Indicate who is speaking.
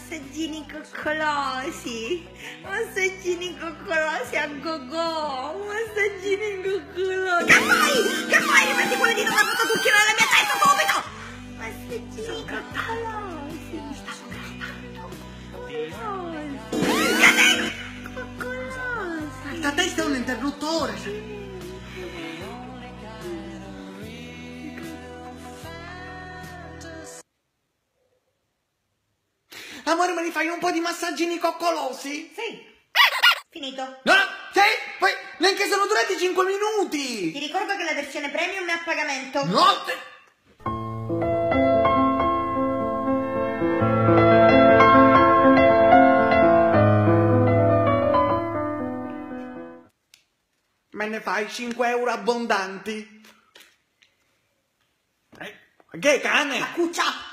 Speaker 1: assadini coccolosi, un assadini coccolosi a gogo, un assadini coccolosi. Che fai? Che fai? Mi metti quelle dita da sotto tutti nella mia testa subito! Un assadini coccolosi. Mi stavo. Coccolosi.
Speaker 2: La testa è un interruttore. Amore, me ne fai un po' di massagini coccolosi?
Speaker 1: Sì. Finito.
Speaker 2: No, sì, poi neanche sono durati 5 minuti.
Speaker 1: Ti ricordo che la versione premium è a pagamento.
Speaker 2: No, te- Me ne fai 5 euro abbondanti? Eh, che cane?
Speaker 1: Cuccia!